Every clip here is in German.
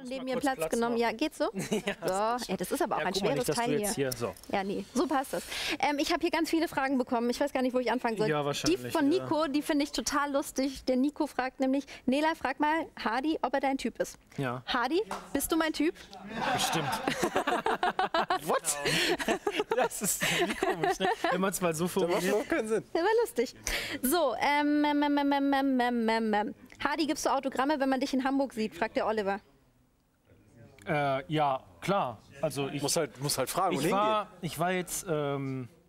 schon neben mir Platz, Platz genommen. Machen. Ja, geht so? ja, so. Ey, das ist aber auch ja, ein schweres nicht, Teil hier. hier. So. Ja, nee, so passt das. Ähm, ich habe hier ganz viele Fragen bekommen. Ich weiß gar nicht, wo ich anfangen soll. Ja, wahrscheinlich, die von Nico, ja. die finde ich total lustig. Der Nico fragt nämlich, Nela, frag mal Hardy, ob er dein Typ ist. Ja. Hardy, bist du mein Typ? Bestimmt. What? das ist komisch, ne? Wenn man es mal so formuliert. Das macht keinen Sinn. Das war lustig. So, ähm ähm, ähm, ähm, ähm, ähm, ähm, ähm, ähm. Hardy, gibst du Autogramme, wenn man dich in Hamburg sieht, fragt der Oliver. Äh, ja, klar. Also ich muss halt, muss halt fragen ich und war, hingehen. Ich war jetzt ähm, äh,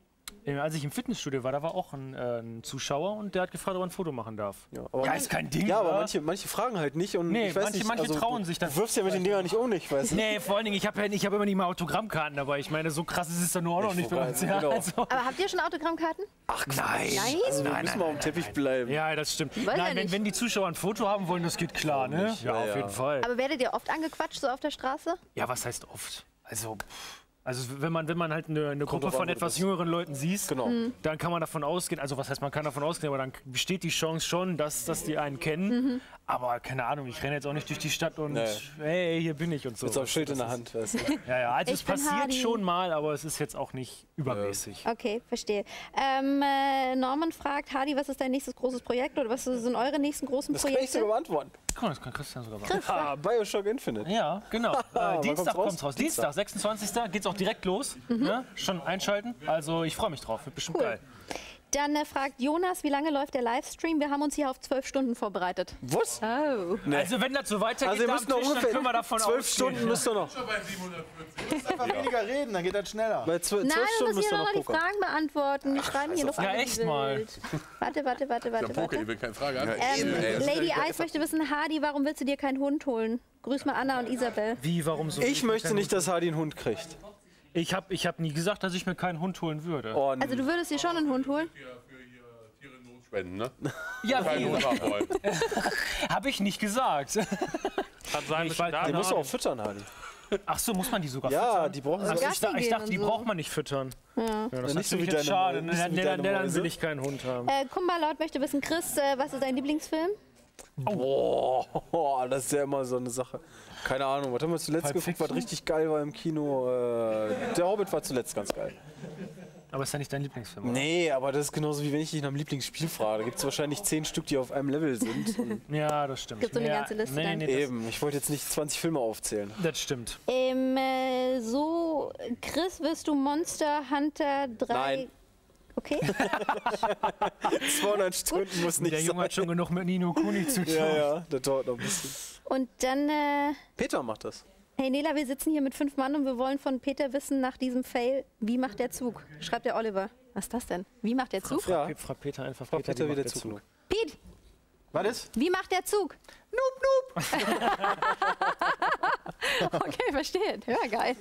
als ich im Fitnessstudio war, da war auch ein, äh, ein, Zuschauer und der hat gefragt, ob er ein Foto machen darf. Ja, ja ist kein Ding. Ja, aber manche, manche fragen halt nicht. Und nee, ich weiß manche, nicht, manche also, trauen sich dann. Du wirfst ja mit den Dingern nicht um, nicht, weißt du? Nee, vor allen Dingen, ich habe ja, hab immer nicht mal Autogrammkarten dabei. Ich meine, so krass ist es dann nur auch noch nicht bei uns. Ja, genau. also. Aber habt ihr schon Autogrammkarten? Ach nein. Nein? Also, wir müssen mal auf dem Teppich bleiben. Ja, das stimmt. nein, wenn, wenn, die Zuschauer ein Foto haben wollen, das geht klar, ne? Ja, auf jeden Fall. Aber werdet ihr oft angequatscht, so auf der Straße? Ja, was heißt oft? Also. Pff. Also wenn man, wenn man halt eine, eine Gruppe von etwas jüngeren Leuten sieht, genau. Mhm. dann kann man davon ausgehen, also was heißt man kann davon ausgehen, aber dann besteht die Chance schon, dass, dass die einen kennen. Mhm. Aber keine Ahnung, ich renne jetzt auch nicht durch die Stadt und nee. hey, hier bin ich und so. Mit so einem Schild in der Hand, weißt du. Ja, ja, also ich es passiert Hardy. schon mal, aber es ist jetzt auch nicht übermäßig. Okay, verstehe. Ähm, äh, Norman fragt, Hardy, was ist dein nächstes großes Projekt oder was sind eure nächsten großen das Projekte? Das kann ich sogar beantworten. Guck mal, das kann Christian sogar beantworten. Ah, Bioshock Infinite. Ja, genau. äh, Dienstag kommt es raus. Dienstag, 26. geht es auch direkt los. Mhm. Ne? Schon einschalten. Also ich freue mich drauf. Wird bestimmt cool. geil. Dann äh, fragt Jonas, wie lange läuft der Livestream? Wir haben uns hier auf zwölf Stunden vorbereitet. Was? Oh. Nee. Also wenn das so weitergeht, also wir müssen noch ungefähr können wir davon zwölf Stunden müsst ihr noch. Schon bei 740. Du musst einfach weniger reden, dann geht das schneller. Bei zwölf, Nein, Stunden müssen wir noch die Fragen beantworten. Die schreiben hier noch Ja, echt mal. Warte, warte, warte, warte. Poker, ich will keine Frage an. Ähm, Lady Ice möchte wissen, Hardy, warum willst du dir keinen Hund holen? Grüß mal Anna und Isabel. Wie, warum so? Ich möchte nicht, dass Hardy einen Hund kriegt. Ich habe ich hab nie gesagt, dass ich mir keinen Hund holen würde. Oh, also du würdest dir schon einen Hund holen? spenden, ne? Ja, Habe ich nicht gesagt. Kann sein, ich weiß, die musst du auch füttern, Hardy. Ach so, muss man die sogar ja, füttern? Ja, die brauchen also ich, da, ich dachte, die so. braucht man nicht füttern. Ja. ja das ja, nicht so wie deine schade. Ne, dann will ich keinen Hund haben. Äh, Kumba möchte wissen, Chris, äh, was ist dein Lieblingsfilm? Oh. Boah, das ist ja immer so eine Sache. Keine Ahnung, was haben wir zuletzt Pulp geguckt, was richtig geil war im Kino? Äh, der Hobbit war zuletzt ganz geil. Aber ist ja nicht dein Lieblingsfilm, oder? Nee, aber das ist genauso wie wenn ich dich nach einem Lieblingsspiel frage. Da gibt es wahrscheinlich zehn Stück, die auf einem Level sind. ja, das stimmt. Gibt so eine ganze Liste nee, nee, nee, Eben, ich wollte jetzt nicht 20 Filme aufzählen. Das stimmt. Ähm, äh, so, Chris, wirst du Monster Hunter 3... Nein. Okay. 200 Stunden muss nicht Der Junge sein. hat schon genug mit Nino Kuni zu tun. Ja, ja, der dauert noch ein bisschen. Und dann... Äh, Peter macht das. Hey Nela, wir sitzen hier mit fünf Mann und wir wollen von Peter wissen nach diesem Fail, wie macht der Zug? Schreibt der Oliver. Was ist das denn? Wie macht der Zug? Frag, frag Peter einfach. Frag Peter, Peter wie der Zug. Zug. Pete! Was ist? Wie macht der Zug? Noop, noop. okay, verstehe. Ja, geil.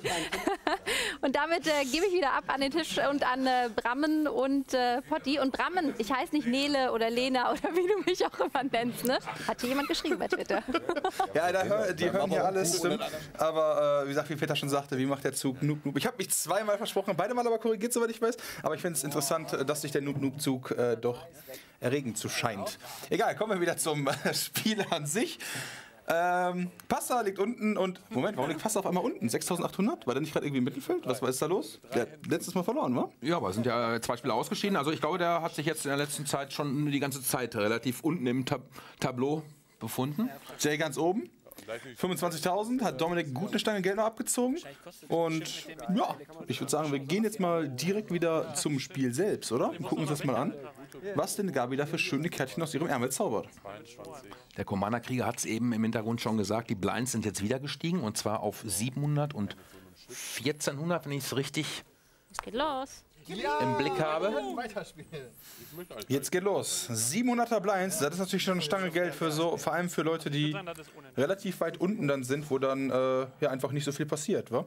und damit äh, gebe ich wieder ab an den Tisch und an äh, Brammen und äh, Potti. Und Brammen, ich heiße nicht Nele oder Lena oder wie du mich auch immer nennst. Ne? Hat hier jemand geschrieben bei Twitter. ja, da hör, die hören hier alles. Stimmt. Aber äh, wie gesagt, wie Peter schon sagte, wie macht der Zug Noob Noob? Ich habe mich zweimal versprochen, beide Mal aber korrigiert, soweit ich weiß. Aber ich finde es interessant, dass sich der Noob Noob Zug äh, doch erregend zu scheint. Egal, kommen wir wieder zum äh, Spiel an sich. Ähm, Pasta liegt unten und. Moment, warum liegt Pasta auf einmal unten? 6800? War der nicht gerade irgendwie im Mittelfeld? Was war ist da los? Der hat letztes Mal verloren, wa? Ja, aber es sind ja zwei Spiele ausgeschieden. Also ich glaube, der hat sich jetzt in der letzten Zeit schon die ganze Zeit relativ unten im Tab Tableau befunden. Jay ganz oben. 25.000 hat Dominik gut eine Stange Geld noch abgezogen. Und ja, ich würde sagen, wir gehen jetzt mal direkt wieder zum Spiel selbst, oder? Und gucken uns das mal an, was denn Gabi da für schöne Kärtchen aus ihrem Ärmel zaubert. Der Commander-Krieger hat es eben im Hintergrund schon gesagt, die Blinds sind jetzt wieder gestiegen und zwar auf 700 und 1400, wenn ich es richtig es geht los im Blick habe. Jetzt geht los. 700er Blinds, das ist natürlich schon eine Stange Geld für so, vor allem für Leute, die relativ weit unten dann sind, wo dann äh, ja einfach nicht so viel passiert, wa?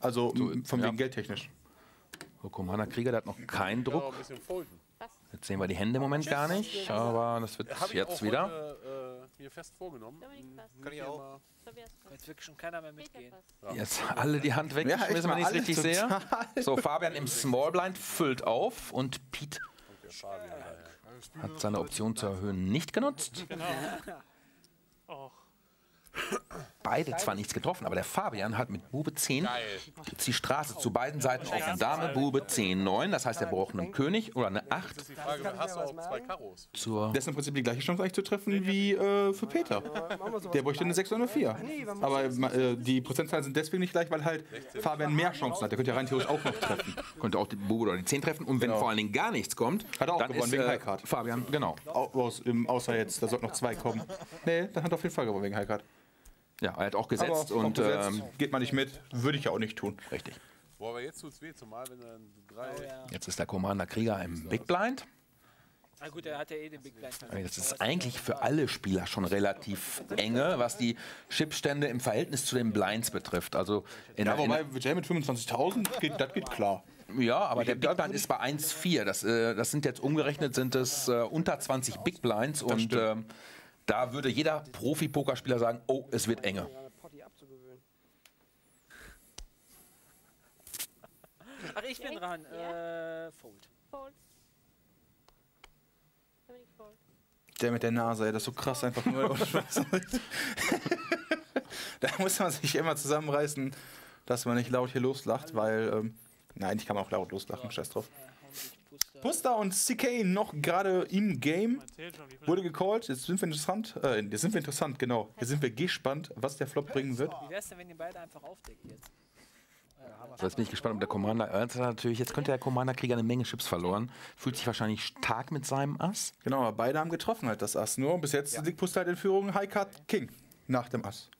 Also von wegen ja. geldtechnisch. Commander Krieger, der hat noch keinen Druck. Jetzt sehen wir die Hände im Moment gar nicht, aber das wird jetzt wieder. Heute, äh, hier fest vorgenommen. Kann ich auch. Jetzt wirklich schon keiner mehr mitgehen. Jetzt alle die Hand weggeschmissen, wenn ich es richtig sehe. So, Fabian im Small Blind füllt auf und Pete hat seine Option zu erhöhen nicht genutzt. Genau. Och. beide zwar nichts getroffen, aber der Fabian hat mit Bube 10 jetzt die Straße zu beiden Seiten offen. Dame, Bube 10, 9. Das heißt, er braucht einen König oder eine 8 Die Frage, hast du auch zwei Karos? zur. Das ist im Prinzip die gleiche Chance eigentlich zu treffen wie äh, für Peter. Der bräuchte eine 6 oder eine 4. Aber äh, die Prozentzahlen sind deswegen nicht gleich, weil halt Fabian mehr Chancen hat. Der könnte ja rein theoretisch auch noch treffen. Könnte auch die Bube oder die 10 treffen. Und wenn Genau. vor allen Dingen gar nichts kommt, Hat er auch dann gewonnen ist wegen äh, Highcard. Fabian, genau. Au- Aus, im, außer jetzt, da sollten noch zwei kommen. Nee, dann hat er auf jeden Fall gewonnen wegen Highcard. Ja, er hat auch Aber gesetzt und auch gesetzt, ähm, geht man nicht mit, würde ich ja auch nicht tun. richtig. Boah, aber jetzt tut's weh, zumal wenn dann drei. Jetzt ist der Commander Krieger im Big Blind. Na gut, er hat ja eh den Big Blind. Das ist eigentlich für alle Spieler schon relativ enge, was die Chipstände im Verhältnis zu den Blinds betrifft. Also in Ja, der, in wobei, Jay mit 25.000, geht- das geht klar. ja, aber der Big Blind ist bei 1,4. Das, äh, das sind jetzt umgerechnet sind es äh, unter 20 Big Blinds und ähm, da würde jeder Profi-Pokerspieler sagen, oh, es wird enge. Ach, ich bin dran. Äh, Fold. Fold. Der mit der Nase, ey, das ist so krass einfach nur. da muss man sich immer zusammenreißen, dass man nicht laut hier loslacht, weil, ähm, nein, eigentlich kann man auch laut loslachen, scheiß drauf. Puster und CK noch gerade im Game. Wurde gecallt. Jetzt sind wir interessant. Äh, jetzt sind wir interessant, genau. Jetzt sind wir gespannt, was der Flop bringen wird. Wie wär's denn, wenn ihr beide einfach aufdeckt jetzt? So, jetzt bin ich gespannt, ob der Commander. Jetzt, hat natürlich, jetzt könnte der Commander Krieger eine Menge Chips verloren. Fühlt sich wahrscheinlich stark mit seinem Ass. Genau, aber beide haben getroffen halt das Ass. Nur bis jetzt liegt Puster halt in Führung High Card King nach dem Ass.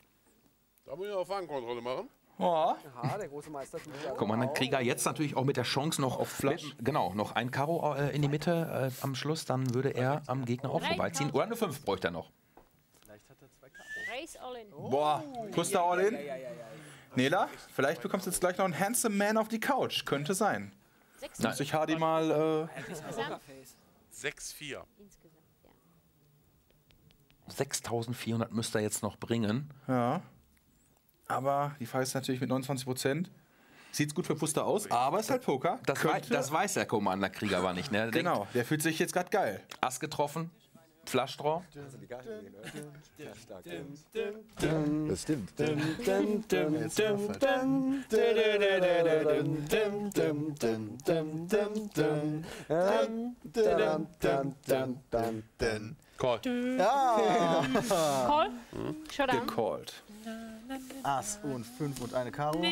Da muss ich noch Warenkontrolle machen. Oh, Ah, der große Meister tut ja Commander Krieger jetzt natürlich auch mit der Chance noch auf Flash. Genau, noch ein Karo äh, in die Mitte äh, am Schluss, dann würde er am Gegner auch vorbeiziehen. Karo. Oder eine 5 bräuchte er noch. Race all in. boah, Puster all in. Nela, vielleicht bekommst du jetzt gleich noch einen Handsome Man auf die Couch. Könnte sein. Muss ich Hardy mal. Äh, insgesamt. 6-4. insgesamt ja. 6400 müsste er jetzt noch bringen. ja. Aber die Frage ist natürlich mit 29 Prozent. Sieht's gut für Puster aus, aber ist halt Poker. Das, wei das weiß der Commander Krieger aber nicht. Ne? Der denkt, Genau, der fühlt sich jetzt gerade geil. Ass getroffen, Flush Draw. Das stimmt. Call. Call. Showdown. Gecallt. Ass und 5 und eine Karo.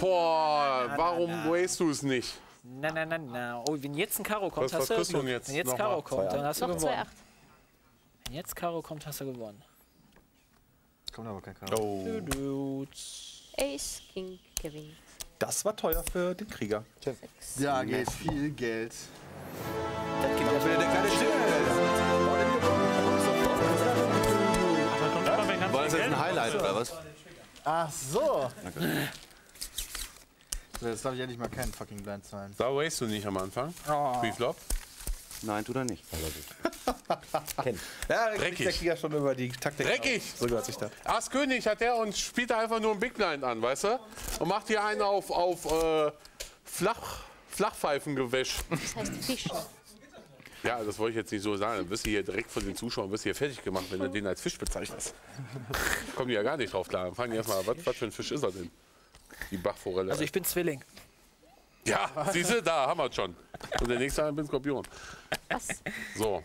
Boah, warum waste du es nicht? Na, na, na, na. Oh, wenn jetzt ein Karo kommt, Was- was hast du kriegst du denn jetzt? Wenn jetzt. Karo kommt, dann hast du Noch gewonnen. 2,8. Wenn jetzt Karo kommt, hast du gewonnen. Kommt aber kein Karo. Oh. Ace, King, gewinnt. das war teuer für den Krieger. Da geht viel Geld. Das geht ja Der kleine War das jetzt ein Highlight oder was? Ach so. So, jetzt darf ich endlich mal keinen fucking Blind zahlen. Da waste du nicht am Anfang. Preflop. Nein, tut er nicht. Ja, Dreckig. der schon über die Taktik. Dreckig. aus. So gehört sich das. Ass König hat er und spielt da einfach nur ein Big Blind an, weißt du? Und macht hier einen auf, auf äh, Flach, Flachpfeifengewäsch. Das heißt Fisch. Ja, das wollte ich jetzt nicht so sagen. Dann wirst du hier direkt von den Zuschauern wirst du hier fertig gemacht, wenn du den als Fisch bezeichnest. Kommen die ja gar nicht drauf klar. Dann fragen die erstmal, was, was für ein Fisch ist er denn? Die Bachforelle. Also ich bin Zwilling. ja, siehst du, da haben wir es schon. Und der nächste ich bin Skorpion. Was? So,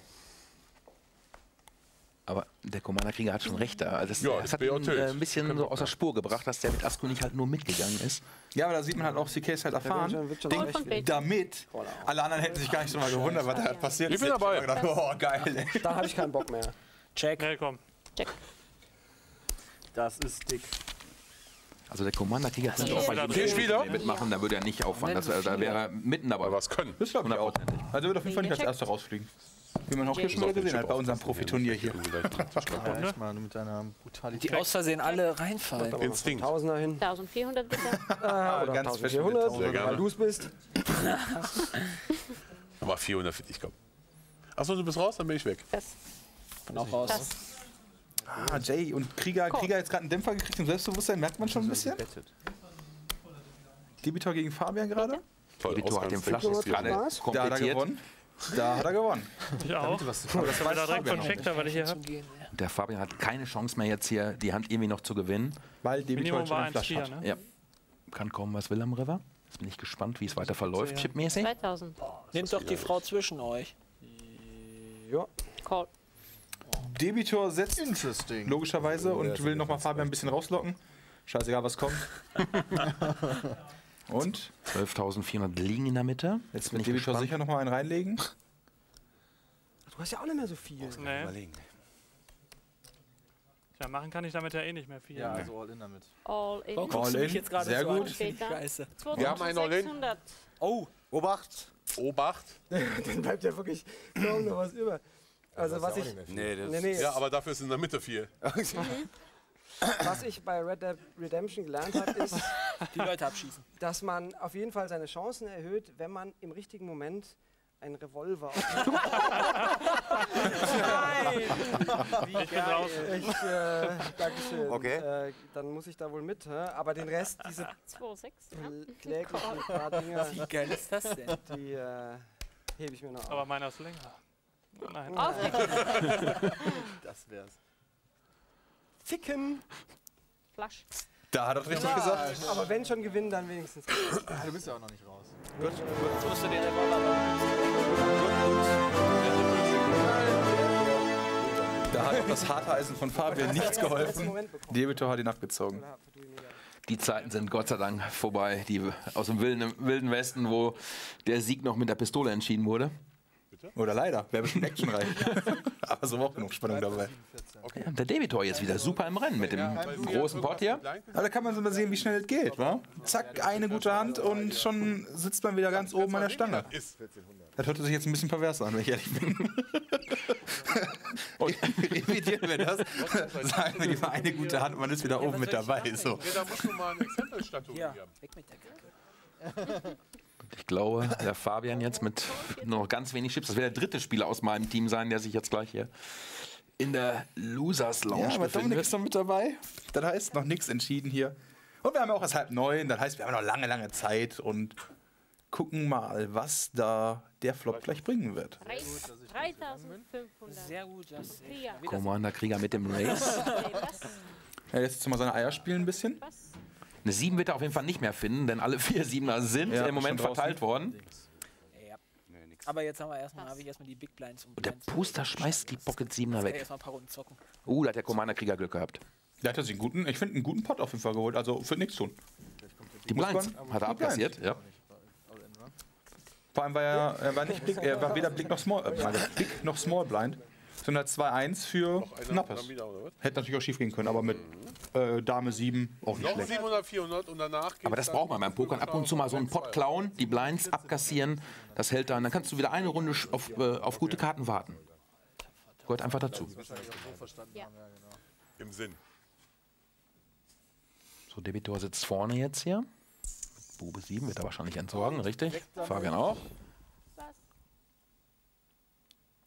Aber der Commander Krieger hat schon recht da. Das, Ja, das hat bin ihn äh, ein bisschen so aus der Spur gebracht, dass der mit Askönig halt nur mitgegangen ist. Ja, aber da sieht man halt auch, CK ist halt erfahren. wird schon werden. damit, alle anderen hätten sich gar nicht so mal gewundert, was da passiert Ich ist. bin Jetzt dabei. ich Gedacht, oh, geil, ey. Da habe ich keinen Bock mehr. Check. Nee, komm. Das ist dick. Also der Commander Krieger könnte auch bei jedem Vier Spieler? mitmachen, da würde er nicht aufwand. Das, wär- da wäre er mitten dabei. aber was können. Das glaube ich auch. Also wird auf jeden Fall nicht als erster rausfliegen. Wie man auch hier schon mal gesehen hat bei unserem Profiturnier hier. Ja, mal mit deiner Die Brutalität. aus Versehen alle reinfallen. Instinkt. Tausender hin. 1400 bitte. Ah, oder ganz fest 1400, mit gerne. weil du es bist. Aber 400 für dich, komm. Achso, du bist raus, dann bin ich weg. Das. Bin auch raus. Das. Ah, Jay und Krieger, Krieger hat jetzt gerade einen Dämpfer gekriegt im Selbstbewusstsein, merkt man schon ein bisschen. Debitor gegen Fabian gerade. Vitor hat den jetzt gerade? Da komplettiert. gewonnen. Da hat er gewonnen. Ich auch. was Aber das war da direkt von Schecter, weil ich hier habe. Der Fabian hat keine Chance mehr jetzt hier die Hand irgendwie noch zu gewinnen. Weil die Minimum war 1,4, ne? Ja. Kann kommen, was will am River. Jetzt bin ich gespannt, wie es weiter verläuft, chipmäßig. 2000. Nehmt doch die Frau zwischen euch. Ja. Call. Debitor setzt logischerweise und Ja, will nochmal Fabian ein bisschen rauslocken. Scheißegal, was kommt. und? 12.400 liegen in der Mitte. Jetzt bin wird ich Debitor sicher nochmal einen reinlegen. Du hast ja auch nicht mehr so viel. Nee. Tja, machen kann ich damit ja eh nicht mehr viel. Ja, ne? also all in damit. All in. Warum guckst du mich jetzt gerade Sehr so gut. Scheiße. Wir haben einen All-In. 2600. Oh, Obacht! Obacht. Dann bleibt ja wirklich kaum noch was über. Also was ich, Nee, das nee, nee, Ja, aber dafür ist in der Mitte viel. was ich bei Red Dead Redemption gelernt habe, ist, die Leute abschießen. dass man auf jeden Fall seine Chancen erhöht, wenn man im richtigen Moment einen Revolver Nein! Ich bin raus. Ich, äh, Dankeschön. Okay. Äh, dann muss ich da wohl mit, hä? aber den Rest, diese 2,6. Ja. kläglichen paar Dinger, Wie geil ist das denn? die äh, hebe ich mir noch Aber auf. meiner ist länger. Nein. Das wär's. Ficken! Flasch. Da hat er richtig gesagt. Aber wenn schon gewinnen, dann wenigstens. Du bist ja auch noch nicht raus. So musst du den Revolver Da hat auch das harte Eisen von Fabian nichts geholfen. Debitor hat ihn abgezogen. Die Zeiten sind Gott sei Dank vorbei, die aus dem wilden, wilden Westen, wo der Sieg noch mit der Pistole entschieden wurde. Oder leider. Wäre bestimmt actionreich. Aber so war auch genug Spannung dabei. Ja, der Debitor jetzt wieder super im Rennen mit dem großen Pot hier. Aber da kann man so mal sehen, wie schnell es geht, wa? Zack, eine gute Hand und schon sitzt man wieder ganz oben an der Stange. Das hört sich jetzt ein bisschen pervers an, wenn ich ehrlich bin. Und imitieren wir das? Sagen wir lieber eine gute Hand und man ist wieder oben mit dabei. So. Ja, da musst du mal ein Exempel Ja, statuieren. weg mit der Kacke. Ich glaube, der Fabian jetzt mit nur noch ganz wenig Chips. Das wird der dritte Spieler aus meinem Team sein, der sich jetzt gleich hier in der Losers Lounge Ja, aber Dominik befindet. ist noch mit dabei. Das heißt, noch nichts entschieden hier. Und wir haben ja auch erst halb neun. Das heißt, wir haben noch lange, lange Zeit und gucken mal, was da der Flop gleich bringen wird. 3500. Sehr gut, das Ja. Commander Krieger mit dem Race. Was? Ja, jetzt mal seine Eier spielen ein bisschen. Was? Eine 7 wird er auf jeden Fall nicht mehr finden, denn alle vier Siebener sind Ja, im Moment verteilt worden. Ja. Aber jetzt haben wir erstmal, habe ich erstmal die Big Blinds und Und der. Puster schmeißt die Pocket 7er Ey, weg. Erstmal ein paar Runden zocken. Uh, da hat der Commander Krieger Glück gehabt. Der hat sich einen guten, ich finde, einen guten Pot auf jeden Fall geholt. Also für nichts tun. Die Muss Blinds man- hat er abkassiert, ja. Vor allem war er, er war nicht Big, er war weder Big noch Small, äh, Big noch Small Blind, sondern 2-1 für Knappes. Hätte natürlich auch schief gehen können, aber mit äh, Dame 7 auch nicht Noch schlecht. 700, 400 und danach geht's Aber das braucht man beim Pokern. Ab und zu mal so einen Pot klauen, die Blinds abkassieren, das hält dann. Dann kannst du wieder eine Runde auf, äh, auf gute Karten warten. Gehört einfach dazu. Im Sinn. So, Debitor sitzt vorne jetzt hier. Bube 7 wird er wahrscheinlich entsorgen, richtig? Fabian auch.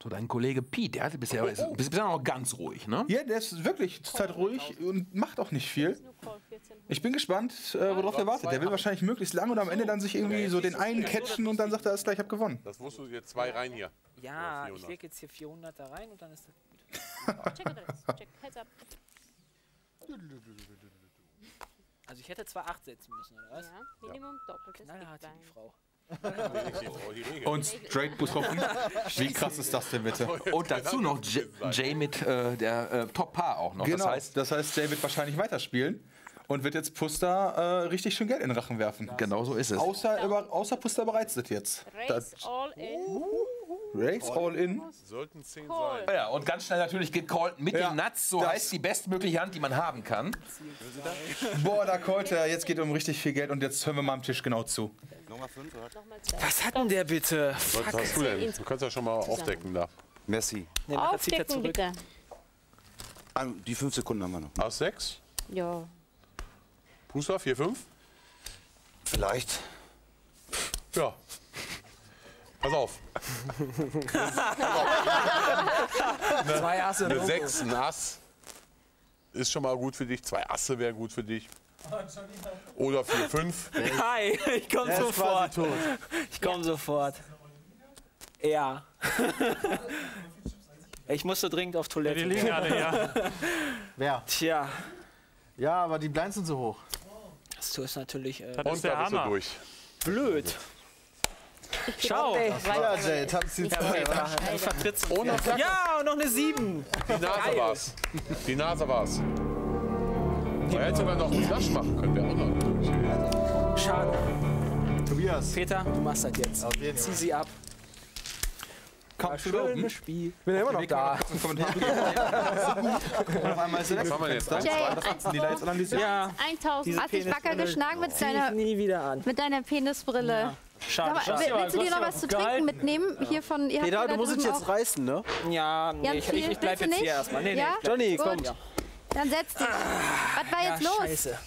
So, dein Kollege Pete, der hatte bisher, ist bis- bisher noch ganz ruhig, ne? Ja, der ist wirklich zurzeit ruhig und macht auch nicht viel. Nur Call 14. Ich bin gespannt, äh, worauf der wartet. Der will wahrscheinlich möglichst lang und am Ende dann sich irgendwie so den einen catchen und dann sagt er, alles gleich, ich hab gewonnen. Das musst du jetzt zwei rein hier. Ja, ich 400. lege jetzt hier 400 da rein und dann ist das gut. Check Adresse. Check. Heads up. Also ich hätte zwar 8 setzen müssen, oder was? Ja, Minimum doppeltes Knallhart die. Frau. Und straight betroffen. Wie krass ist das denn bitte? Und dazu noch J- Jay mit äh, der äh, Top-Paar auch noch. Genau, Das heißt, das heißt, Jay wird wahrscheinlich weiterspielen und wird jetzt Puster äh, richtig schön Geld in den Rachen werfen. genau so ist es. Außer, über, außer Puster bereizt es jetzt. Race Das all in. Race all in. Sollten 10 Call. sein. Ja, und ganz schnell natürlich geht Call mit Ja, den Nuts, so das- heißt die bestmögliche Hand, die man haben kann. Boah, da Kolter, jetzt geht um richtig viel Geld und jetzt hören wir mal am Tisch genau zu. Nummer 5, oder? Was hat denn der bitte? Was hast du denn? Du kannst ja schon mal aufdecken da. Messi. Ne, er Aufdecken zurück. bitte. Ah, Die 5 Sekunden haben wir noch. Ass 6, Ja. Puster 4, 5. Vielleicht. Ja. Pass auf. Zwei Asse. Eine 6, ein Ass ist schon mal gut für dich. Zwei Asse wären gut für dich. Oder 4, 5. Hi, ich komme sofort. Ich komme sofort. Ja. ich musste dringend auf Toilette. Die liegen alle, ja. Wer? Tja, Ja, aber die Blinds sind so hoch. das ist natürlich äh, Das Und ist der da bist du Hammer. durch. blöd. Ciao. Ja, Jay, tanzt die zwei. Ohne. Ja, und noch eine 7. Die Nase war's. Die Nase war's. Man hätte sogar noch einen Flash machen können, wäre auch noch. Schade. Tobias. Peter, du machst das jetzt. Auf jeden Zieh sie ab. Komm, Schönes Spiel. Ich bin ja immer noch da. Auf einmal ist der Was haben wir jetzt da? Jay, die Lights analysiert. Ja, 1000. Diese Hast dich wacker geschlagen mit deiner, nie wieder an. mit deiner Penisbrille. Sag Schade, mal, schade. will- willst du dir noch ja was zu trinken mitnehmen? Hier von, ihr habt Peter, ja du musst es jetzt reißen, ne? Ja, nee, ich, ich, ich bleib jetzt hier nicht? erstmal. Nee, nee, Ja? bleib- Johnny, komm. Dann setz dich. Was war Ja, jetzt los? scheiße.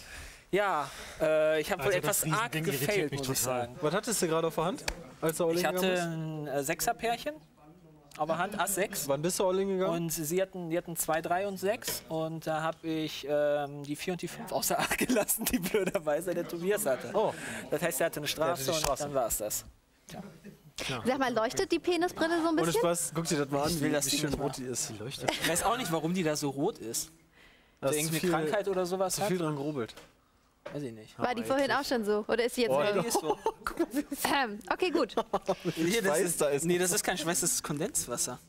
Ja, äh, ich habe wohl Also etwas das arg gefailt, muss ich sagen. Was hattest du gerade auf der Hand? Als du Ich hatte ein äh, Sechserpärchen auf der Hand, Ass 6. bist? Wann bist du all gegangen? Und sie hatten, die hatten 2, 3 und 6. Und da habe ich ähm, die 4 und die 5 außer Acht gelassen, die blöderweise der Tobias hatte. Oh. Das heißt, er hatte eine Straße, hatte die Straße. und dann war es das. Sag mal, leuchtet die Penisbrille so ein Ohne bisschen? Spaß, guck dir das mal an, Ich will wie, wie schön rot die ist. Die leuchtet. Ich weiß auch nicht, warum die da so rot ist. Da Hat ist sie zu irgendwie viel, Krankheit oder sowas zu hat? viel dran gerubbelt. Weiß ich nicht. War die vorhin auch schon so? Oder ist sie jetzt so? die ist so. Ähm, Okay, gut. Nee, das ist, da ist. nee, das ist kein Schweiß, das ist Kondenswasser.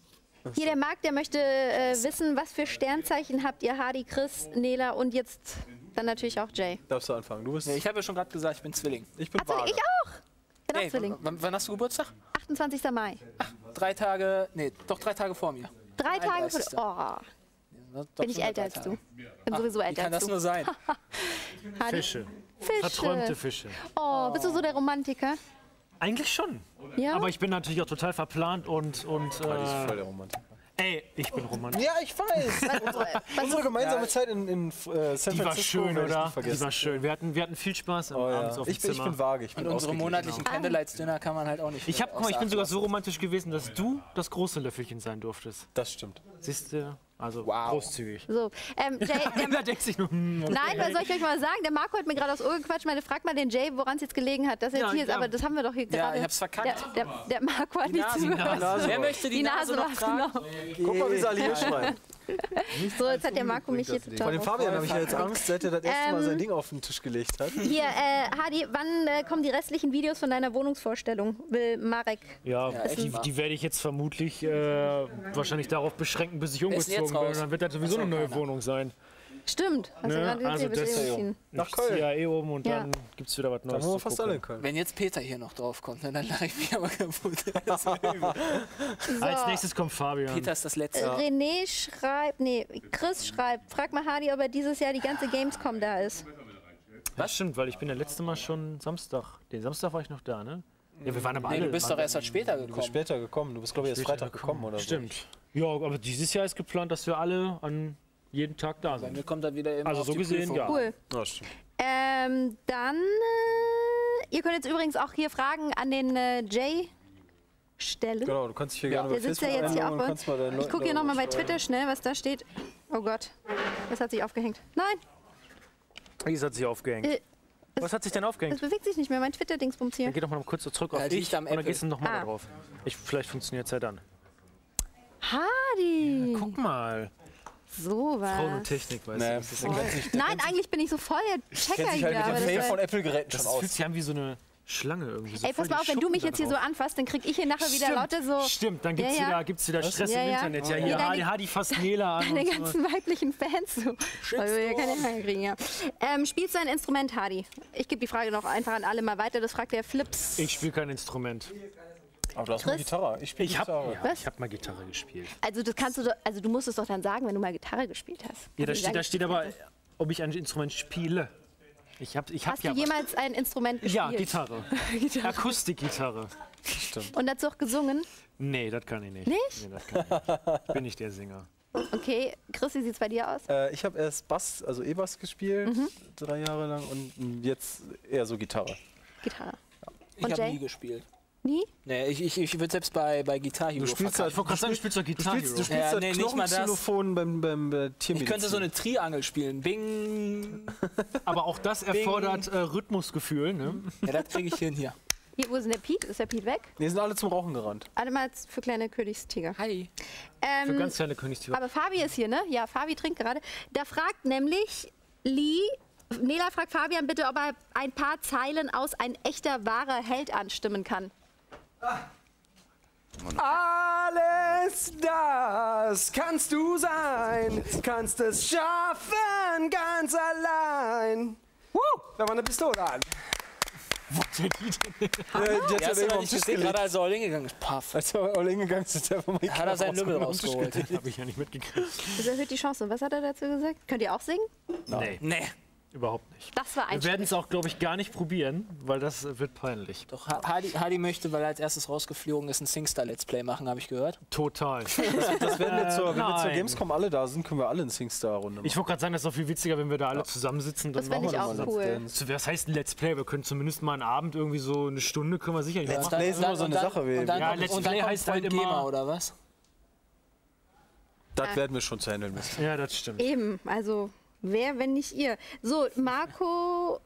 Hier der Marc, der möchte äh, wissen, was für Sternzeichen habt ihr? Hardy, Chris, Nela und jetzt dann natürlich auch Jay. Darfst du anfangen? Du bist. Nee, ich habe ja schon gerade gesagt, ich bin Zwilling. ich bin Achso, vage. ich auch. Bin auch Hey, Zwilling. wann, hast du Geburtstag? 28. Mai. Drei Tage, nee, doch drei Tage vor mir. Drei Tage vor. 31.. Oh, Doch, bin ich älter als du. Bin sowieso Wie älter kann das als nur du. sein? Fische. Fische. Verträumte Fische. Oh, bist du so der Romantiker? Eigentlich schon. Ja? Aber ich bin natürlich auch total verplant und. und Die ist voll äh, der Romantiker. ey, ich bin romantisch. Ja, ich weiß. Unsere gemeinsame Zeit in, in äh, San Die war Francisco schön, ich oder? Die war schön. Wir hatten, wir hatten viel Spaß am Oh, abends ja. auf dem ich, bin- ich Zimmer. bin vage. Ich bin Und unsere monatlichen Candlelights-Dinner kann man halt auch nicht. ich hab, guck mal, ich bin sogar so romantisch gewesen, dass du das große Löffelchen sein durftest. Das stimmt. Siehst du? Also Wow. großzügig. So, ähm, Jay, der, Da denkt sich nur, hm, okay. nein, was soll ich euch mal sagen? Der Marco hat mir gerade aufs Ohr gequatscht. Meine, frag mal den Jay, woran es jetzt gelegen hat, dass er Ja, jetzt hier ist. Aber das haben wir doch hier Ja, gerade. ich hab's verkackt. Der, der, der Marco hat nicht Nase, zugehört. Nase. Wer möchte die, Die Nase noch war's, tragen? genau. Guck mal, wie sie alle hier schreien. So, jetzt hat der Marco mich hier Vor total dem Fabian habe ich ja jetzt Angst, seit er das erste Mal Ähm, sein Ding auf den Tisch gelegt hat. Hier, äh, Hadi, wann äh, kommen die restlichen Videos von deiner Wohnungsvorstellung? Will Marek. Ja, die, die werde ich jetzt vermutlich äh, wahrscheinlich darauf beschränken, bis ich jetzt umgezogen bin. dann wird das sowieso eine neue Wohnung sein. Stimmt. Hast Ne? gerade Also umziehen. Nach Köln. ja eh um und Ja. dann gibt es wieder was Neues. haben wir fast alle in Köln. Wenn jetzt Peter hier noch drauf kommt, ne, dann lache ich mich aber kaputt. Übel. Als nächstes kommt Fabian. Peter ist das Letzte. René schreibt, nee, Chris schreibt, frag mal Hadi, ob er dieses Jahr die ganze Gamescom da ist. Das stimmt, weil ich bin ja letzte Mal schon Samstag. Den Samstag war ich noch da, ne? Ja, wir waren aber Nee, alle. du bist doch erst halt später Du bist gekommen. später gekommen. Du bist, glaube ich, erst Freitag gekommen oder so. Stimmt. Ja, aber dieses Jahr ist geplant, dass wir alle an jedem Tag da Bei sind. mir kommt er wieder eben Also auf so die gesehen, Prüfung. ja. Cool. Ja, stimmt. Ähm, dann, äh, ihr könnt jetzt übrigens auch hier Fragen an den äh, Jay stellen. Genau, du kannst dich hier gerne Der bei sitzt ja Facebook jetzt hier auch einloggen bei und uns. kannst mal deinen Ich Leuten gucke hier nochmal bei schreiben. Twitter schnell, was da steht. Oh Gott, das hat sich aufgehängt. Nein, Dies hat sich aufgehängt. Äh, Was hat sich denn das aufgehängt? bewegt sich nicht mehr, mein Twitter-Dingsbums hier. Dann geh doch mal kurz so zurück auf Ja, dich liegt am und dann Apple. gehst du nochmal Ah. da drauf. Ich, vielleicht funktioniert es ja dann. Hadi, Guck mal. So Frauen und was. Technik, weißt Nee, du. Das, Nein, eigentlich bin ich so voll der Checker kennt sich hier. halt aber mit dem das von Apple-Geräten schon das aus. fühlt sich an wie so eine Schlange irgendwie. So Ey, pass mal die auf, wenn du mich jetzt hier so anfasst, dann krieg ich hier nachher wieder lauter so Stimmt, dann gibt's Ja, ja. wieder, gibt's wieder Stress Ja, im. Internet. Ja, hier, deine- Hadi, Hadi fasst Nela an. deine und so. ganzen weiblichen Fans so. Weil wir ja keine Haare kriegen, ja. Ähm, spielst du ein Instrument, Hadi? Ich gebe die Frage noch einfach an alle mal weiter. Das fragt der Flips. Ich spiele kein Instrument. Aber du hast mal Chris? Gitarre. Ich spiele Ich habe Gitarre. ja, Was? ich hab mal Gitarre gespielt. Also das kannst du doch, also du musst es doch dann sagen, wenn du mal Gitarre gespielt hast. Ja, da Also steht, da steht aber, ob ich ein Instrument spiele. Ich habe ich hab Hast ja du jemals ein Instrument gespielt? Ja, Gitarre. Akustikgitarre. Und dazu auch gesungen? Nee, das kann ich nicht. Nicht? Nee, das kann ich nicht. Bin nicht der Sänger. Okay, Chris, wie sieht's bei dir aus? Äh, ich habe erst Bass, also E-Bass gespielt, Mhm. drei Jahre lang und jetzt eher so Gitarre. Gitarre. Ich Und habe nie gespielt. Nie? Nee, ich, ich, ich würde selbst bei, bei Guitar Hero Du spielst halt, gerade sagen, du spielst doch du Gitarre. spielst, du Hero. spielst Ja, halt nee, nicht mal das. Knochenxylophon beim, beim äh, Tiermedizin. Ich könnte so eine Triangel spielen. Bing. Aber auch das erfordert äh, Rhythmusgefühl. Ne? Ja, das kriege ich hin hier. Hier, wo ist denn der Piet? Ist der Piet weg? Die sind alle zum Rauchen gerannt. Alle mal für kleine Königstiger. Hi. Ähm, Für ganz kleine Königstiere. aber Fabi ist hier, ne? Ja, Fabi trinkt gerade. Da fragt nämlich Lee, Nela fragt Fabian bitte, ob er ein paar Zeilen aus ein echter, wahrer Held anstimmen kann. Alles das kannst du sein, kannst es schaffen ganz allein. Woo, da war eine Pistole an. Die hat Ja, hast ja du eben noch auf nicht gesehen, gerade als er all gegangen ist. Paff. Als er all gegangen ist, ist er einfach mal die Da hat er seinen Lümmel rausgeholt. Habe ich ja nicht mitgekriegt. Das erhöht die Chance. Was hat er dazu gesagt? Könnt ihr auch singen? Nee, Nee. Überhaupt nicht. Das war ein Wir werden es auch, glaube ich, gar nicht probieren, weil das wird peinlich. Doch, Ha- Hardy, Hardy möchte, weil er als erstes rausgeflogen ist, ein Singstar-Let's Play machen, habe ich gehört. Total. Das werden wir zur, wenn wir zur. Gamescom alle da sind, können wir alle in Singstar-Runde machen. Ich wollte gerade sagen, das ist doch viel witziger, wenn wir da alle zusammensitzen. Dann Das machen auch wir cool. Dance. das. Was heißt ein Let's Play? Wir können zumindest mal einen Abend irgendwie so eine Stunde können wir sicherlich Let's machen. Play ist immer so eine dann, Sache, dann Ja, Let's Play heißt halt immer- GEMA, oder was? Das werden wir schon zu handeln müssen. Ja, das stimmt. Eben, also wer, wenn nicht ihr? So, Marco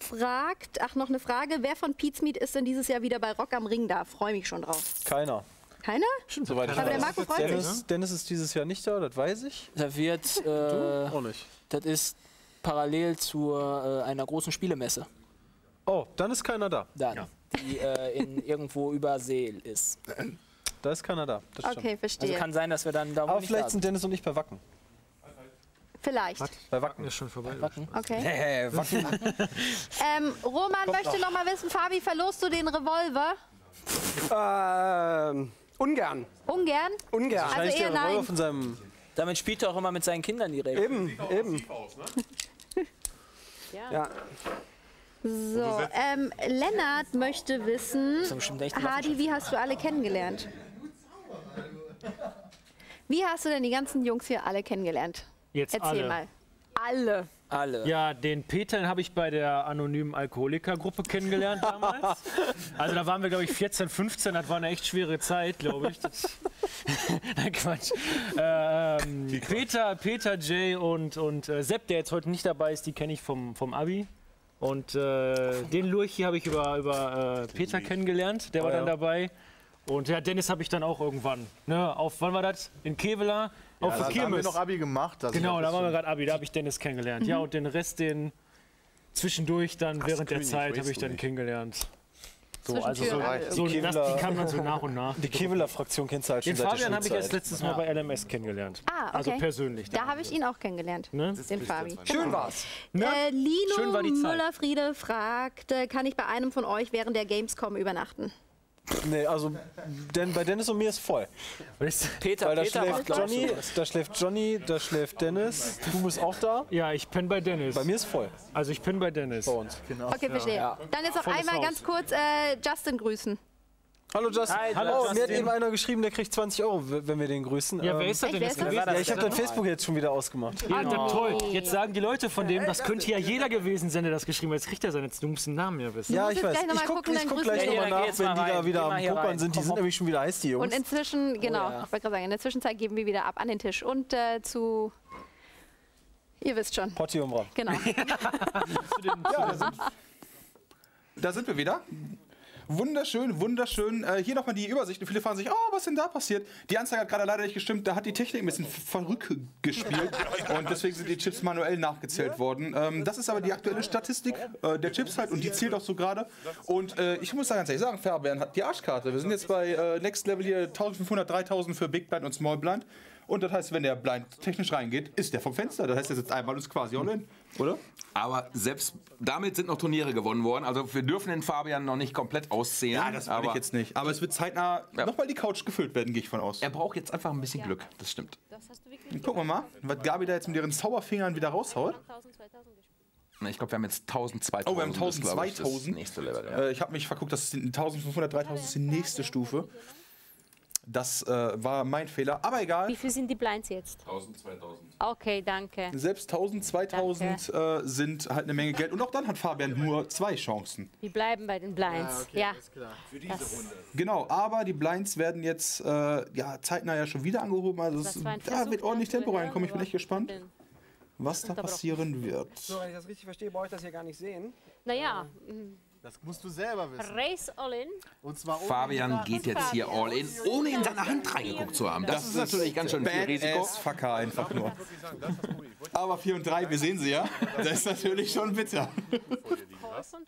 fragt, ach noch eine Frage, wer von Pizmeet ist denn dieses Jahr wieder bei Rock am Ring da? Freue mich schon drauf. Keiner. Keiner? Soweit ich Aber der. Marco freut sich. Dennis, Dennis ist dieses Jahr nicht da, das weiß ich. Da wird, äh, Auch nicht. das ist parallel zu äh, einer großen Spielemesse Oh, dann ist keiner da. dann, die äh, in irgendwo über See ist. Da ist keiner da. Das stimmt. Okay, Also verstehe. kann sein, dass wir dann da Aber vielleicht da sind Dennis und ich bei Wacken. Vielleicht. Bei Wacken. Ist schon vorbei. Wacken. Okay. Hey, Wacken. Ähm, Roman möchte noch mal wissen, Fabi, verlost du den Revolver? Ähm, ungern. Ungern? Ungern. Also eher nein. von seinem. Damit spielt er auch immer mit seinen Kindern die Regel. Eben, eben. Ja. So, ähm, Lennart möchte wissen, Hardy, wie hast du alle kennengelernt? Wie hast du denn die ganzen Jungs hier alle kennengelernt? Jetzt Erzähl alle. mal. Alle. Alle. Ja, den Peter habe ich bei der anonymen Alkoholikergruppe kennengelernt damals. Also da waren wir, glaube ich, 14, 15. Das war eine echt schwere Zeit, glaube ich. Das Nein, Quatsch. Ähm, Peter, Peter, Jay und, und äh, Sepp, der jetzt heute nicht dabei ist, die kenne ich vom, vom Abi. Und äh, den Lurch hier habe ich über, über äh, Peter kennengelernt. Der war Oh dann dabei. Und ja, Dennis habe ich dann auch irgendwann. Ne, auf, wann war das? In Kevela? Auf Da der haben wir Kirmes. noch Abi gemacht. also Genau, da waren wir gerade Abi, da habe ich Dennis kennengelernt. Ja, und den Rest, den zwischendurch dann während der König, Zeit habe ich dann nicht. kennengelernt. So, also so, so Die das, die kam dann so nach und nach. Die Keveler-Fraktion kennst du halt schon Den seit der Fabian habe ich erst letztes Mal bei LMS kennengelernt. Ah, okay. Also persönlich. Da habe ich ihn auch kennengelernt, Ne? den Fabi. Schön war's. Ne? Äh, Lino Schön war die Zeit. Müller-Friede fragt, kann ich bei einem von euch während der Gamescom übernachten? Nee, also denn bei Dennis und mir ist voll. Peter, Weil da Peter schläft Johnny, da schläft Johnny, da schläft Dennis. Du bist auch da. Ja, ich penne bei Dennis. Bei mir ist voll. Also ich penne bei Dennis. Bei uns. Okay, verstehe. Dann jetzt noch Volles einmal Haus. ganz kurz äh, Justin grüßen. Hallo Justin. Hi, Hallo, Justin. mir hat eben einer geschrieben, der kriegt 20 Euro, wenn wir den grüßen. Ja, Ähm, wer ist das denn jetzt das? gewesen? Ja, ich habe dein Facebook jetzt schon wieder ausgemacht. Ja, Oh. toll. Jetzt sagen die Leute von dem, das könnte ja jeder gewesen sein, der das geschrieben hat. Jetzt kriegt er seinen, du musst den Namen ja wissen. Ja, ich weiß. Ich mal guck, guck gleich nochmal. Ja, nach, wenn die da wieder am Pokern sind. Die sind nämlich schon wieder heiß, die Jungs. Und inzwischen, genau, ja. ich wollte gerade sagen, inzwischen Zeit geben wir wieder ab an den Tisch. Und äh, zu, ihr wisst schon, Potti und Bram. genau. Da sind wir wieder. Wunderschön, wunderschön. Äh, hier nochmal die Übersicht. Und viele fragen sich, oh, was ist denn da passiert? Die Anzeige hat gerade leider nicht gestimmt. Da hat die Technik ein bisschen verrückt gespielt. und deswegen sind die Chips manuell nachgezählt worden. Ähm, das ist aber die aktuelle Statistik äh, der Chips halt. Und die zählt auch so gerade. Und äh, ich muss da ganz ehrlich sagen, Fabian hat die Arschkarte. Wir sind jetzt bei äh, Next Level hier 1500, 3000 für Big Blind und Small Blind. Und das heißt, wenn der Blind technisch reingeht, ist der vom Fenster. Das heißt, er sitzt einmal und ist quasi all in. Oder? Aber selbst damit sind noch Turniere gewonnen worden. Also wir dürfen den Fabian noch nicht komplett auszählen. Ja, das will aber ich jetzt nicht. Aber es wird zeitnah Ja. nochmal die Couch gefüllt werden, gehe ich von aus. Er braucht jetzt einfach ein bisschen Glück. Das stimmt. Dann gucken wir mal, was Gabi da jetzt mit ihren Zauberfingern wieder raushaut. Ich glaube, wir haben jetzt 1000, 2000. Oh, wir haben Das ist, glaub ich, 1000, Das nächste Level, ja. Äh, ich habe mich verguckt, das sind 1500, 3000 ist die nächste Stufe. Das äh, war mein Fehler, aber egal. Wie viel sind die Blinds jetzt? 1000, 2000. Okay, danke. Selbst 1000, 2000 äh, sind halt eine Menge Geld. Und auch dann hat Fabian nur zwei Chancen. Wir bleiben bei den Blinds. ja. Das, Genau, aber die Blinds werden jetzt äh, ja, zeitnah ja schon wieder angehoben. Also es, da wird ordentlich zu Tempo reinkommen. Ich bin echt gespannt, aber was da passieren wird. So, wenn ich das richtig verstehe, brauche ich das hier gar nicht sehen. Naja, mm, Das musst du selber wissen. Race all in. Und zwar ohne Fabian geht jetzt hier all in, ohne in seine Hand reingeguckt zu haben. Das, ist natürlich ganz schön viel Risiko. Fucker einfach nur. Aber 4 und 3, wir sehen sie ja. Das ist natürlich schon bitter.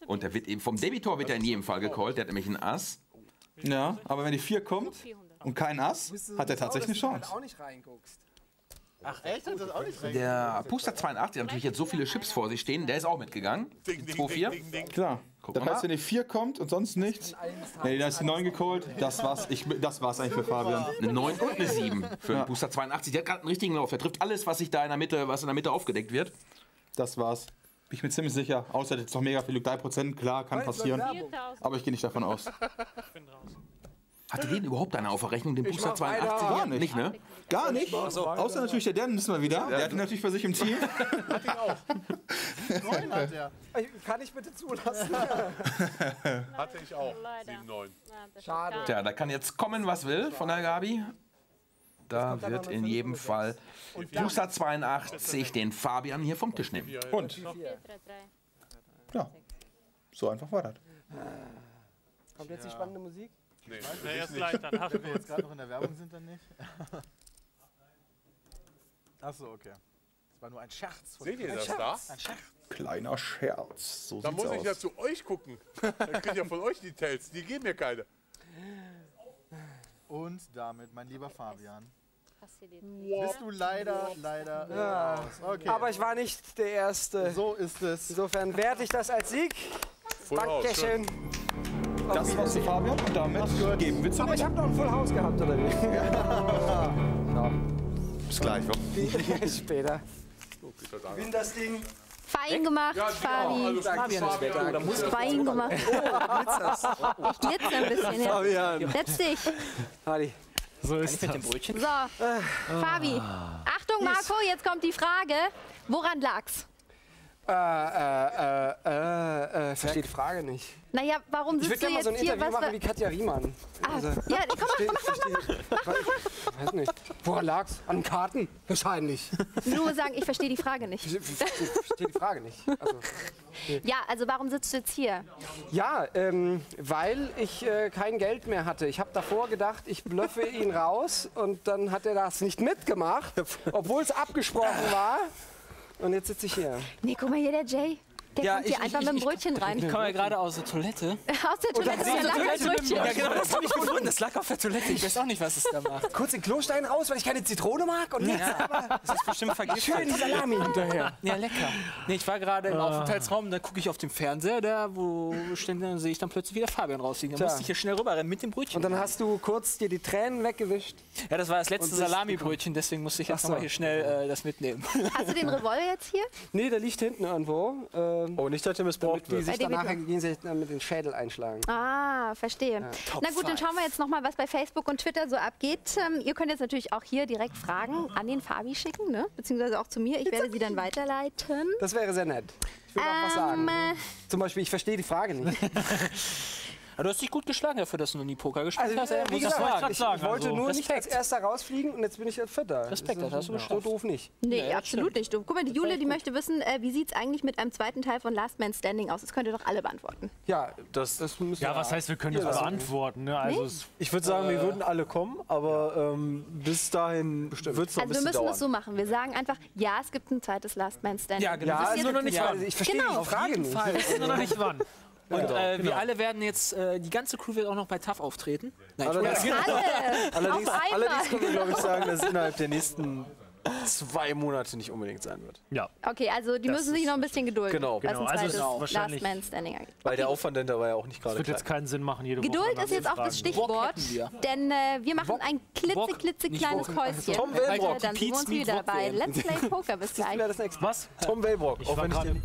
Und der wird eben vom Debitor wird er in jedem Fall gecallt. Der hat nämlich einen Ass. Ja, aber wenn die 4 kommt und kein Ass, hat er tatsächlich eine Chance. Ach echt? Hat das auch nicht recht? Der Puster 82 hat natürlich jetzt so viele Chips vor sich stehen. Der ist auch mitgegangen. 2-4. Klar. Das heißt, wenn die 4 kommt und sonst nichts. Nee, da ist die 9 gecallt. Das war's. Ich, das war's eigentlich für Fabian. Eine 9 und eine 7 für den Ja. Booster 82. Der hat gerade einen richtigen Lauf. Er trifft alles, was sich da in der Mitte, was in der Mitte aufgedeckt wird. Das war's. Bin ich mir ziemlich sicher. Außer jetzt noch mega viel Luke 3%. Klar, kann passieren. 4000. Aber ich gehe nicht davon aus. Hatte den überhaupt einer auf der Rechnung, den Booster mach weiter. 82? Gar nicht. Nicht, ne? Gar nicht. Außer natürlich der Dennis mal wieder. Der hat ihn natürlich bei sich im Team. Neun hat er. Kann ich bitte zulassen? Hatte ich auch. Leider. 7-9. Na, das Schade. Tja, da kann jetzt kommen, was will von der Gabi. Da wird in jedem Fall Booster 82 den Fabian hier vom Tisch nehmen. Und 4, 3, 3. ja, so einfach war das. Kommt jetzt die spannende Musik? Nee, Na, erst gleich danach. Wenn wir jetzt gerade noch in der Werbung sind, dann nicht. Achso, okay. Das war nur ein Scherz. Seht ihr das da? Kleiner Scherz. So Da muss ich aus. ja zu euch gucken. Dann krieg ich ja von euch Details. Die geben mir keine. Und damit, mein lieber Fabian, Facilität. bist du leider, leider Ja. Okay. Aber ich war nicht der Erste. so ist es. Insofern werte ich das als Sieg. Dankeschön. Das war's zu Fabian und damit geben wir Aber ich habe noch ein Full House gehabt, oder wie? Bis gleich, wa? Später. Gewinn das Ding. Fein gemacht, Fabi. Fabian ist weg. Da muss Fein gemacht. Ich glitzer ein bisschen. Ja. Fabian. Setz dich. Hardy. So ist mit das. dem Brötchen. So, Fabi. Achtung, Marco, jetzt kommt die Frage. Woran lag's? Äh, äh, äh, äh, äh, verstehe die Frage nicht. Naja, warum Ich sitzt würde du gerne mal so ein jetzt hier? Interview machen wie Katja Riemann. Also, ah, ja, komm mal, verstehe, verstehe, weiß nicht. Woran lag's? An den Karten? Wahrscheinlich. nur sagen, ich verstehe die Frage nicht. Ich, ich, ich verstehe die Frage nicht. Also, Ja, also warum sitzt du jetzt hier? ja, ähm, weil ich äh, kein Geld mehr hatte. Ich habe davor gedacht, ich blöffe ihn raus und dann hat er das nicht mitgemacht, obwohl es abgesprochen war. Und jetzt sitze ich hier. Nee, guck mal hier, der Jay. Der Ja, kommt hier ich- einfach ich- mit dem ich- Brötchen rein. Ich komme ja gerade aus der Toilette. Aus der Toilette du lange Toilette Brötchen. Ja, genau, das habe ich gefunden. Das lag auf der Toilette. Ich weiß auch nicht, was es da macht. Kurz den Klostein raus, weil ich keine Zitrone mag und nichts. Ja, das ist bestimmt vergiftet. Schön die Salami hinterher. Ja, lecker. Nee, ich war gerade im Aufenthaltsraum, dann gucke ich auf dem Fernseher, da wo stehen, dann sehe ich dann plötzlich wieder Fabian rausliegen. Dann Tja. musste ich hier schnell rüberrennen mit dem Brötchen. Und dann hast du kurz dir die Tränen weggewischt. ja, das war das letzte Salami-Brötchen, deswegen musste ich jetzt nochmal hier schnell äh, das mitnehmen. Hast du den Revolver jetzt hier? Nee, der liegt hinten irgendwo. Ähm, Oh, nicht, dass der missbraucht die wird. sich Bei dir danach gegenseitig mit den Schädel einschlagen. Ah, verstehe. Na gut, dann schauen wir jetzt noch mal, was bei Facebook und Twitter so abgeht. Ähm, ihr könnt jetzt natürlich auch hier direkt Fragen an den Fabi schicken, ne? beziehungsweise auch zu mir. Ich werde sie dann weiterleiten. Das wäre sehr nett. Ich will auch was sagen. Ähm, äh, Zum Beispiel, ich verstehe die Frage nicht. Aber du hast dich gut geschlagen dafür, dass du noch nie Poker gespielt Also, hast. äh, wie gesagt, sagen. ich, ich wollte also nur nicht als Respekt. erster rausfliegen und jetzt bin ich als Vierter. Respekt, das hast du so geschafft. doof nicht. nee, absolut nicht. Du, guck mal, die Jule, die möchte wissen, äh, wie sieht es eigentlich mit einem zweiten Teil von Last Man Standing aus? Das könnt ihr doch alle beantworten. Ja, Das, das müssen Ja, was heißt, wir können das beantworten? Ne? Also es, ich würde sagen, wir würden alle kommen, aber ähm, bis dahin wird es noch ein Also wir müssen dauern. das so machen. Wir sagen einfach, ja, es gibt ein zweites Last Man Standing. Ja, genau. Ja, Das ist nur noch nicht ja, wann. Ich verstehe Genau. die Frage nicht. Wissen wir noch nicht wann. Und äh, wir genau. alle werden jetzt, äh, die ganze Crew wird auch noch bei TAF auftreten. Nein, Allerdings, allerdings, Auf einmal. allerdings können wir, glaube ich, sagen, dass es innerhalb der nächsten zwei Monate nicht unbedingt sein wird. ja. Okay, also die Das müssen sich noch ein bisschen gedulden. Genau. Genau, ein also es ist Last wahrscheinlich- Man Standing angeht. Weil der Aufwand dahinter war ja auch nicht Es gerade wird jetzt klein. keinen Sinn machen, jede Woche. Geduld ist jetzt auch das. Stichwort, denn äh, wir machen ein klitze, Bock, klitzekleines nicht Bock. Käuschen. Tom Wellbrock, Äh, Dann sind wir Pete's uns wieder bei. Let's Play Poker. Bis gleich. Ja, das nächste. Was? Tom Wellbrock, auch wenn ich